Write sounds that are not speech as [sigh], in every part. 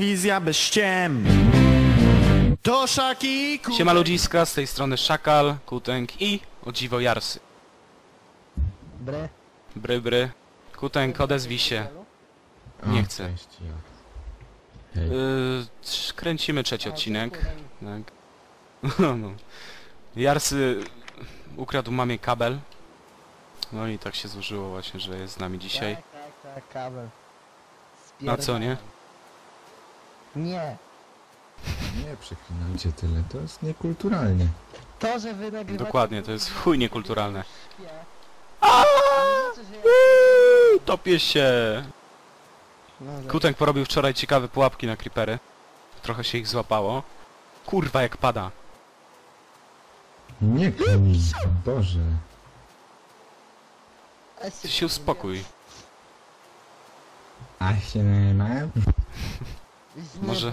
Wizja bez ściem. To szaki ku... Siema ludziska, z tej strony Szakal, Kutęk i o dziwo Jarsy. Bre. Bry bry. Kutęk, odezwij się. Nie chcę. Hej. Yy, kręcimy trzeci odcinek. Tak. [laughs] no. Jarsy ukradł mamie kabel. No i tak się złożyło właśnie, że jest z nami dzisiaj. Tak, tak, tak, kabel. Co, nie? Nie. Nie przeklinajcie tyle, to jest niekulturalnie. To, że wy nagrywacie... Dokładnie, to jest w chuj niekulturalne. Nie. Uuu, Topię się! No, dobra. Kutęk porobił wczoraj ciekawe pułapki na creepery. Trochę się ich złapało. Kurwa jak pada. Nie kłamij, Boże. Ty się uspokój. A się nie ma? Może-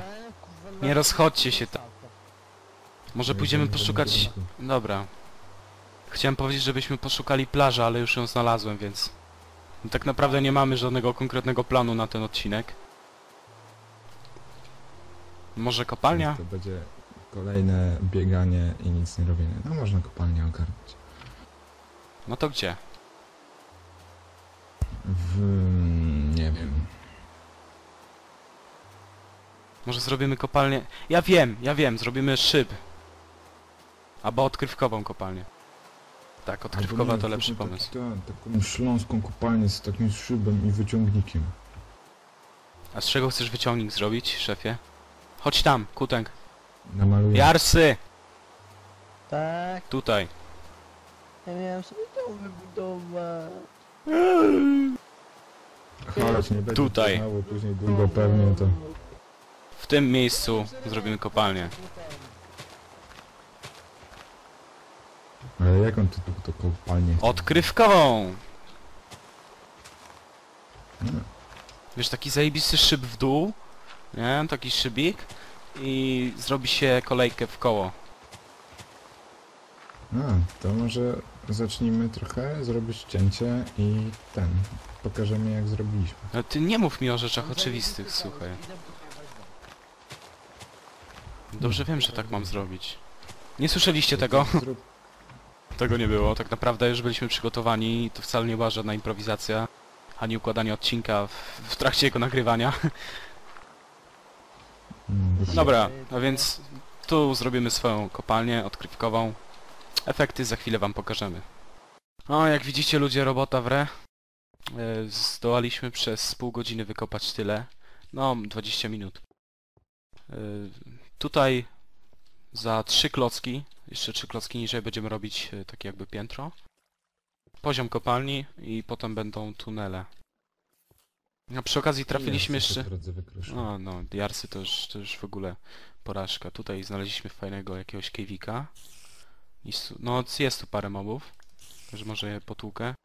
Nie rozchodźcie się tam. Może pójdziemy poszukać... Dobra. Chciałem powiedzieć, żebyśmy poszukali plaży, ale już ją znalazłem, więc... Tak naprawdę nie mamy żadnego konkretnego planu na ten odcinek. Może kopalnia? To będzie kolejne bieganie i nic nie robienie. No można kopalnię ogarnąć. No to gdzie? W... nie wiem. Może zrobimy kopalnię... Ja wiem, ja wiem, zrobimy szyb. Albo odkrywkową kopalnię. Tak, odkrywkowa nie, to lepszy zróbmy pomysł. taki- ta- taką śląską kopalnię z takim szybem i wyciągnikiem. A z czego chcesz wyciągnik zrobić, szefie? Chodź tam, kutęk. Namaluję. Jarsy! Tak, Tutaj. ja miałem sobie dom wybudować. Chodź, nie będzie Tutaj. Znowu, później długo pewnie to... W tym miejscu zrobimy kopalnię. Ale jaką ty tu to kopalnię? Odkrywkową! No. Wiesz, taki zajebisty szyb w dół, nie? Taki szybik i zrobi się kolejkę w koło. A, to może zacznijmy trochę, zrobić cięcie i ten, pokażemy jak zrobiliśmy. Ale ty nie mów mi o rzeczach oczywistych, słuchaj. Dobrze wiem, że tak mam zrobić. Nie słyszeliście tego? Zrób, Tego nie było. Tak naprawdę już byliśmy przygotowani. To wcale nie była żadna improwizacja. Ani układanie odcinka w, w trakcie jego nagrywania. mm, Dobra, a więc tu zrobimy swoją kopalnię odkrywkową. Efekty za chwilę wam pokażemy. O, jak widzicie ludzie, robota w re. E, Zdołaliśmy przez pół godziny wykopać tyle. No, 20 minut. E, Tutaj za trzy klocki, jeszcze trzy klocki niżej będziemy robić e, takie jakby piętro. Poziom kopalni i potem będą tunele. A przy okazji trafiliśmy jeszcze... No, no, diarsy to już, to już w ogóle porażka. Tutaj znaleźliśmy fajnego jakiegoś su- No, jest tu parę mobów. Także może je potłukę.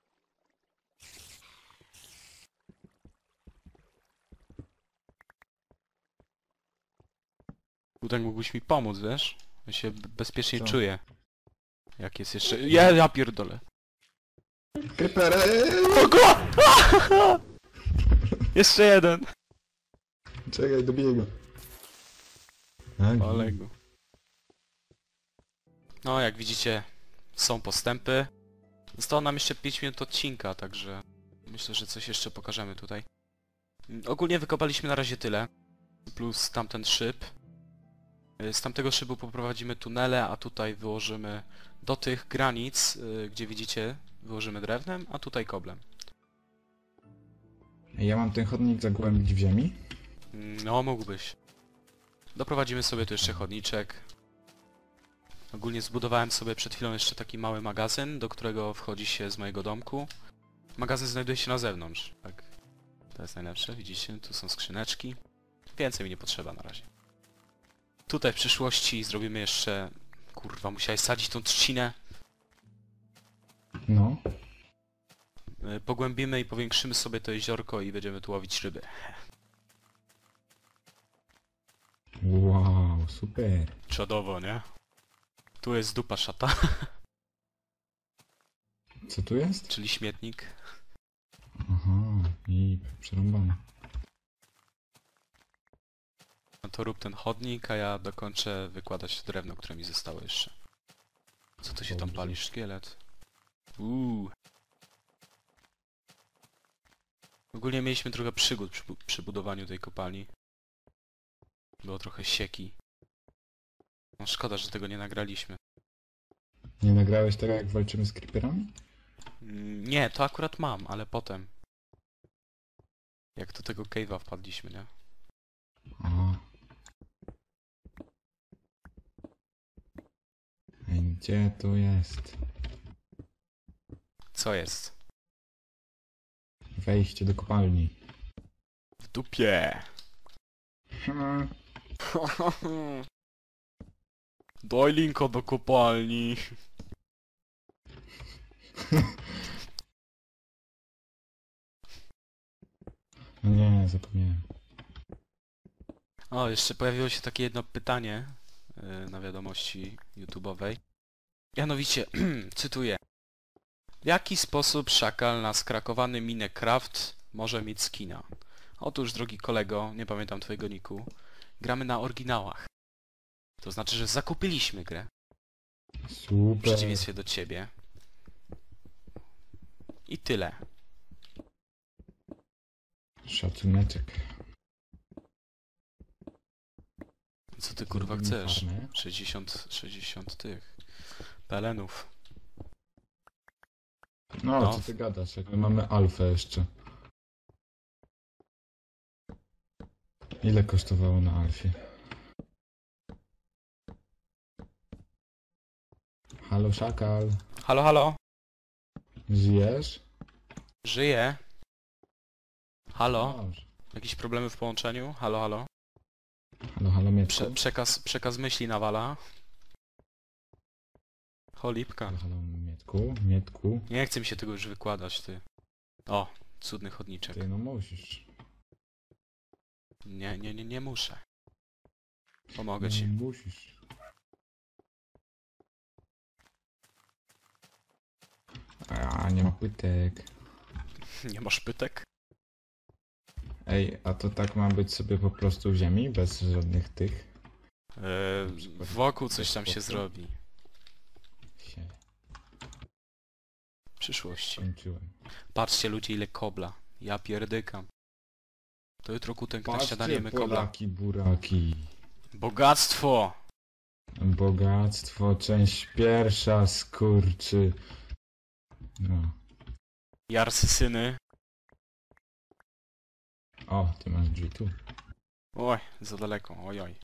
Tutaj mógłbyś mi pomóc, wiesz? Ja się bezpiecznie Co? czuję. Jak jest jeszcze... Ja, ja pierdolę. Creepery! O go! [laughs] Jeszcze jeden! Czekaj, dobiję go. Tak, Olegu. No, jak widzicie, są postępy. Zostało nam jeszcze 5 minut odcinka, także myślę, że coś jeszcze pokażemy tutaj. Ogólnie wykopaliśmy na razie tyle, plus tamten szyb. Y, Z tamtego szybu poprowadzimy tunele, a tutaj wyłożymy do tych granic, y, gdzie widzicie, wyłożymy drewnem, a tutaj koblem. Ja mam ten chodnik zagłębić w ziemi? No, mógłbyś. Doprowadzimy sobie tu jeszcze chodniczek. Ogólnie zbudowałem sobie przed chwilą jeszcze taki mały magazyn, do którego wchodzi się z mojego domku. Magazyn znajduje się na zewnątrz, tak. To jest najlepsze, widzicie? Tu są skrzyneczki. Więcej mi nie potrzeba na razie. Tutaj w przyszłości zrobimy jeszcze... Kurwa, musiałeś sadzić tą trzcinę. No. Y, Pogłębimy i powiększymy sobie to jeziorko i będziemy tu łowić ryby. Wow, super. Czadowo, nie? Tu jest dupa szata, Co tu jest? czyli śmietnik. Aha, i przerąbane. To rób ten chodnik, a ja dokończę wykładać drewno, które mi zostało jeszcze. Co to się tam pali? Szkielet. Uuu. Ogólnie mieliśmy trochę przygód przy, przy budowaniu tej kopalni. Było trochę sieki. No szkoda, że tego nie nagraliśmy. Nie nagrałeś tego, jak walczymy z creeperami? Mm, Nie, to akurat mam, ale potem. Jak do tego cave'a wpadliśmy, nie? O. Ej, Gdzie tu jest? Co jest? Wejście do kopalni. W dupie! Hmm. Daj linka do kopalni. [laughs] No nie, zapomniałem. O, jeszcze pojawiło się takie jedno pytanie na wiadomości YouTube'owej. Mianowicie, [clears throat] cytuję. W jaki sposób szakal na skrakowany Minecraft może mieć skina? Otóż, drogi kolego, nie pamiętam twojego niku, gramy na oryginałach. To znaczy, że zakupiliśmy grę, w Super. przeciwieństwie do ciebie. I tyle. Szacuneczek. Co ty kurwa chcesz? farmę. 60, 60 tych pelenów. No, No. co ty gadasz, jak my mamy alfę jeszcze. Ile kosztowało na alfie? Halo, szakal. Halo, halo? Żyjesz? Żyję? Halo? Dobrze. Jakieś problemy w połączeniu? Halo, halo? Halo, halo, Mietko. Prze przekaz, przekaz myśli nawala. Cholipka. Halo, halo, Mietku, Mietku. Nie chce mi się tego już wykładać, ty. O, cudny chodniczek. Ty no musisz. Nie, nie, nie, nie muszę. Pomogę No, ci. musisz. A, nie ma płytek. [laughs] Nie masz pytek? Ej, a to tak ma być sobie po prostu w ziemi, bez żadnych tych? Eee, wokół coś tam się zrobi. Się W przyszłości. skończyłem. Patrzcie ludzie ile kobla. Ja pierdykam. To jutro kutek jemy kobla. Polaki, buraki. Bogactwo! Bogactwo, część pierwsza, skurczy. No. Jarsy syny. O, ty masz drzwi tu. Oj, za daleko, ojoj.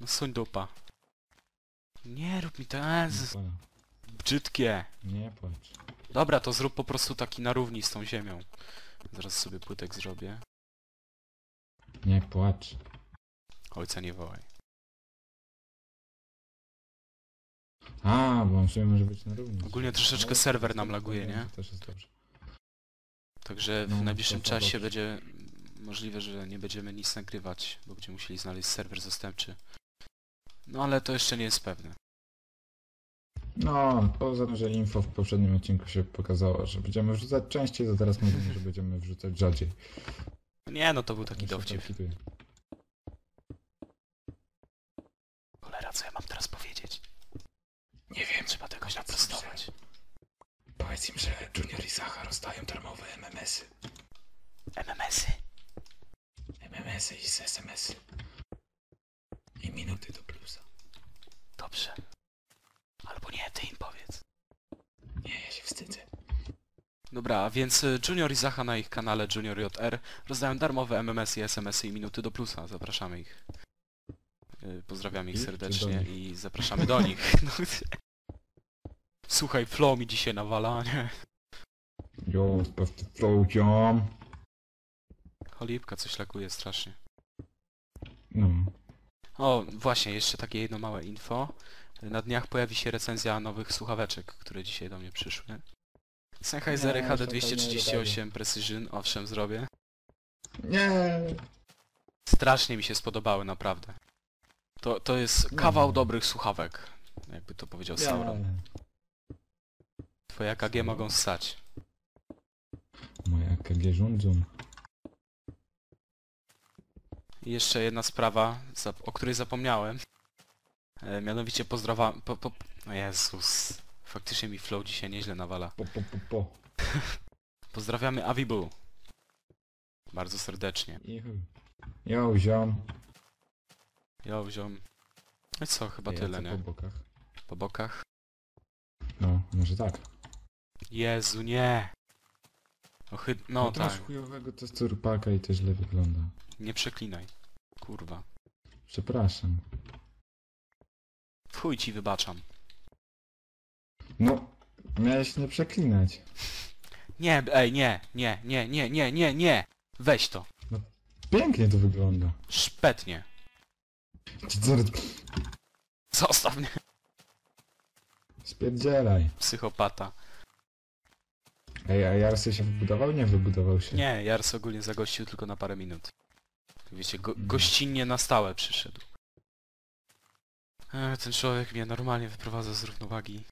No suń dupa. Nie rób mi to, Nie, brzydkie. nie płacz. Dobra, to zrób po prostu taki na równi z tą ziemią. Zaraz sobie płytek zrobię. Nie płacz. Ojca nie wołaj. A, bo on sobie może być na równi. Ogólnie troszeczkę serwer nam laguje, nie? To też jest dobrze. Także w No, najbliższym to czasie dobrze. będzie możliwe, że nie będziemy nic nagrywać, bo będziemy musieli znaleźć serwer zastępczy. No ale to jeszcze nie jest pewne. No, poza tym, że info w poprzednim odcinku się pokazało, że będziemy wrzucać częściej, to teraz mówimy, że będziemy wrzucać rzadziej. Nie, no to był taki dowcip. Cholera, co ja mam teraz powiedzieć? Nie wiem, Trzeba tego jakoś naprostować. powiedz im, że Junior i Zacha rozdają darmowe MMS-y. MMS-y? MMS-y i SMS-y. I minuty do plusa. Dobrze. Albo nie, ty im powiedz. Nie, ja się wstydzę. Dobra, a więc y, Junior i Zacha na ich kanale Junior JR rozdają darmowe MMS i SMS-y i minuty do plusa. Zapraszamy ich. Y, Pozdrawiamy ich serdecznie i zapraszamy do nich. [laughs] No, Słuchaj, flow mi dzisiaj nawala, nie? Jo, spaw the flow, ziom. Cholipka coś lakuje strasznie. No. O, właśnie, jeszcze takie jedno małe info. Na dniach pojawi się recenzja nowych słuchaweczek, które dzisiaj do mnie przyszły. Sennheisery Nie, HD238 Precision, owszem zrobię. Nie. Strasznie mi się spodobały, naprawdę. To, to jest Nie. kawał dobrych słuchawek, jakby to powiedział Sauron. Nie. Twoje AKG mogą ssać. Moja KG rządzą. I jeszcze jedna sprawa, o której zapomniałem. E, mianowicie pozdrawa... Po, po... O Jezus. Faktycznie mi flow dzisiaj nieźle nawala. Po, po, po, po. [laughs] Pozdrawiamy Avibu. Bardzo serdecznie. Jo, ziom. Jo, ziom. No co, chyba Ej, a tyle, nie? po bokach? Po bokach. No, może tak. Jezu, nie! Ochy... No to tak, masz chujowego testurpaka i to źle wygląda. nie przeklinaj. Kurwa. Przepraszam. W chuj ci wybaczam. No, miałeś nie przeklinać. Nie, ej, nie, nie, nie, nie, nie, nie, nie! Weź to. Pięknie to wygląda. Szpetnie. Zostaw mnie, spierdzielaj. psychopata. Ej, a Jarsy się wybudował? Nie wybudował się. Nie, Jars ogólnie zagościł tylko na parę minut. Wiecie, go gościnnie na stałe przyszedł. E, ten człowiek mnie normalnie wyprowadza z równowagi.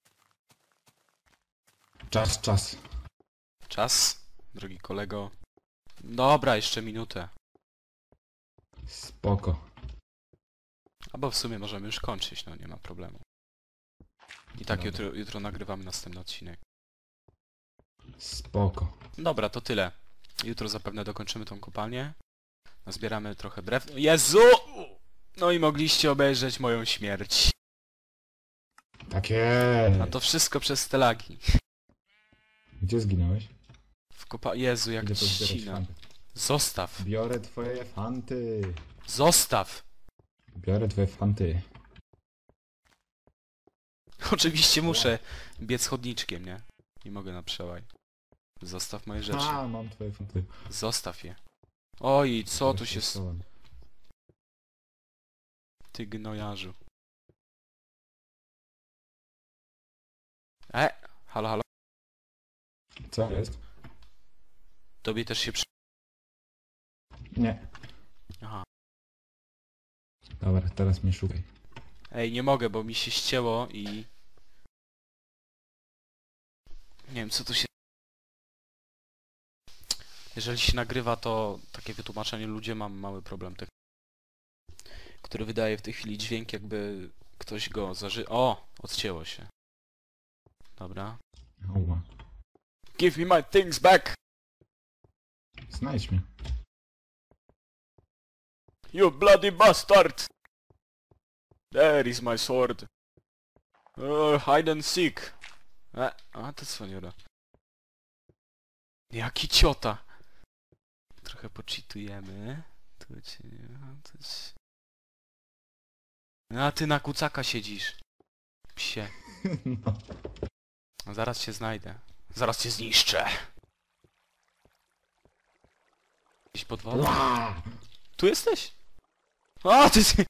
Czas, czas. Czas, drogi kolego. Dobra, jeszcze minutę. Spoko. Albo w sumie możemy już kończyć, no nie ma problemu. I tak jutro, jutro nagrywamy następny odcinek. Spoko. Dobra, to tyle. Jutro zapewne dokończymy tą kopalnię. Nazbieramy trochę brew. Jezu! No i mogliście obejrzeć moją śmierć. Takie. A to wszystko przez te lagi. Gdzie zginąłeś? W kopa... Jezu, jak Idę pozbierać ścina. fanty. Zostaw. Biorę twoje fanty. Zostaw. Biorę twoje fanty. Oczywiście muszę biec chodniczkiem, nie? Nie mogę na przełaj. Zostaw moje rzeczy. A, mam twoje fanty. Zostaw je. Oj, co tu się... s-. Ty gnojarzu. E! Halo, halo. Co jest? Tobie też się przy... Nie. Aha. Dobra, teraz mnie szukaj. Ej, nie mogę, bo mi się ścięło i... Nie wiem, co tu się... Jeżeli się nagrywa, to takie wytłumaczenie ludzie mam mały problem techniczny, który wydaje w tej chwili dźwięk, jakby ktoś go zaży... O! Odcięło się. Dobra. Oła. Give me my things back! Znajdź mnie. You bloody bastard! There is my sword. Uh, hide and seek. E, a to co nie da. Jaki ciota! Trochę poczytujemy. Tu cię nie ma, tu cię... A ty na kucaka siedzisz. Psie. [laughs] No. No, Zaraz cię znajdę. Zaraz cię zniszczę. Gdzieś pod wodą? [laughs] Tu jesteś? A, ty ty...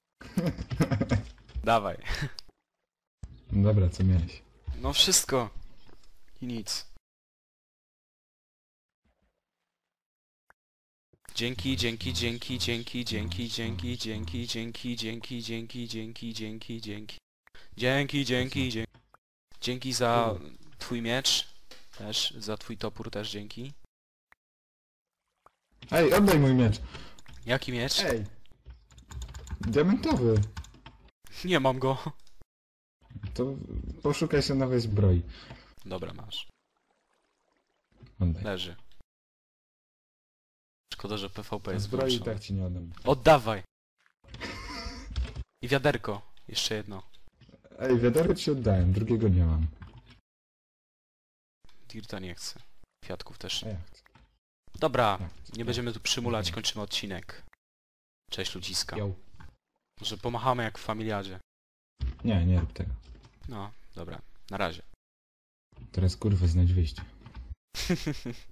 [laughs] Dawaj. Dobra, co miałeś? No wszystko. I nic. Dzięki, dzięki, dzięki, dzięki, dzięki, dzięki, dzięki, dzięki, dzięki, dzięki, dzięki, dzięki, dzięki. Dzięki, dzięki, dzięki. Dzięki za twój miecz. Też, za twój topór też dzięki. Ej, oddaj mój miecz! Jaki miecz? Ej! Diamentowy! Nie mam go. To poszukaj się nowej zbroi. Dobra, masz. Oddaj. Leży. Szkoda, że PvP jest Zbroi i tak ci nie oddam. Oddawaj. I wiaderko. Jeszcze jedno. Ej, wiaderko ci oddałem, drugiego nie mam. Dirta nie chcę. Kwiatków też A nie. ja chcę. Dobra, nie będziemy tu przymulać, Okej. kończymy odcinek. Cześć ludziska. Yo. Może pomachamy jak w familiadzie. Nie, nie rób tego. No, dobra. Na razie. Teraz kurwa znajdź wyjście. [laughs]